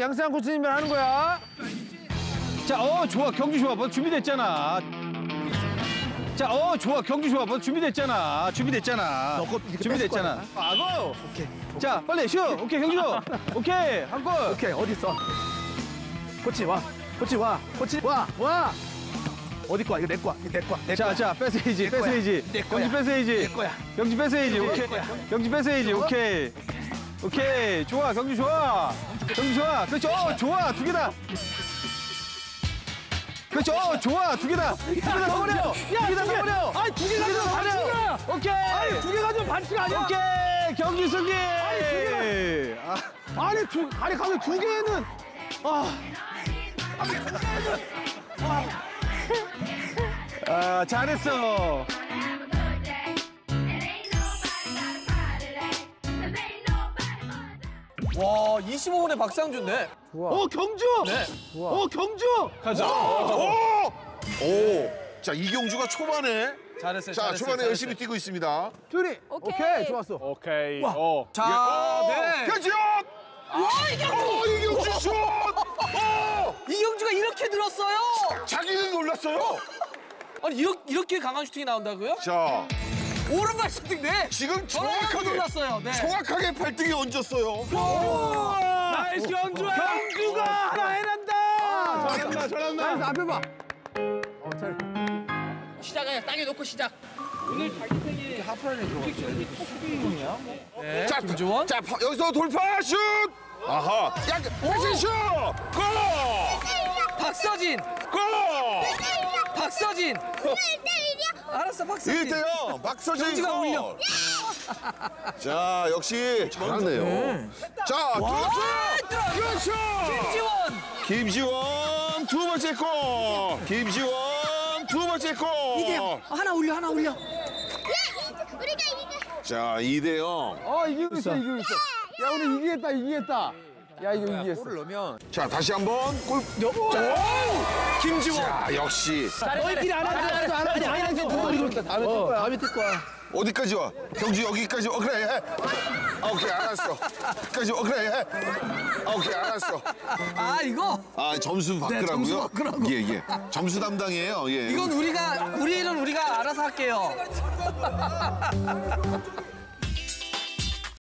양세형 코치님이 하는 거야. 자, 어, 좋아. 경주 좋아. 뭐 준비됐잖아. 자, 어, 좋아. 경주 좋아. 뭐 준비됐잖아. 준비됐잖아. 너거 준비됐잖아. 아고. 오케이. 자, 빨리 슛. 오케이, 경주. 오케이, 한 골. 오케이 어디 있어? 코치 와. 코치 와. 코치 와. 와. 어디 거야? 이거 내 거야. 이거 내 거야. 내 자, 거야. 자, 뺏어야지. 뺏어야지. 경주 뺏어야지. 내 거야. 경주 뺏어야지. 내 오케이. 경주 뺏어야지. 오케이. 오케이. 좋아, 경주 좋아. 경주 좋아. 그렇죠. 어, 좋아. 두 개다. 그렇죠. 어, 좋아. 두 개다. 두 개다 넣어버려. 두 개다 넣어버려. 아니 두 개 가지고 반칙이야. 오케이. 두개 가지고 반칙 아니야? 오케이. 경기 승리. 두 아, 아니 두 아니 가면 두 개는 아 아, 잘했어. 와 25분에 박상준네. 어 경주. 네. 어 경주. 가자. 오! 오! 자, 이경주가 초반에 잘했어요. 자, 잘했어요, 초반에 잘했어요. 열심히 뛰고 있습니다. 둘이. 오케이 좋았어. 오케이. 와. 어. 자, 네. 경주! 와, 이경주! 이경주 슛! 어! 이경주가 이렇게 늘었어요. 자기는 놀랐어요. 아니 이렇게, 이렇게 강한 슈팅이 나온다고요? 자, 오른발 슈팅 네. 지금 저는 정확하게 놀랐어요. 네. 정확하게 발등에 얹었어요. nice 경주. 경주가 하나 해낸다. 잘한다 잘한다. nice 앞에 봐. 어 잘. 시작하자 땅에 놓고 시작 네. 자, 김주원. 자, 파- 여기서 돌파 슛! 아하. 약 패신 슛! 골! 박서진. 골! 박서진. 알았어 박서진. 1대0 박서진 경주가 골. 올려. 자, 역시 잘하네요. 자, 들어갔어요. 그렇죠. 김지원. 김지원 두 번째 골. 김지원 두 번째 골. 하나 올려 하나 올려. 자, 2대 0. 어 이기고 있어 이기고 있어. 야 우리 이기겠다 이기겠다. 야 이거 이기겠어. 자, 다시 한번 골. 자, 김지원. 자, 역시 너희끼리 안 하자. 아니 아니 아니 아니 다음에 뛸 거야. 다음에 뛸 거야. 어디까지 와? 경주 여기까지. 어 그래. 해. 아, 오케이 알았어. 여기까지. 어 그래. 해. 아, 오케이 알았어. 아 이거 아, 점수 바꾸라고요? 점수 바꾸라고. 예, 예. 점수 담당이에요. 예. 이건 우리가 우리 일은 우리가 알아서 할게요.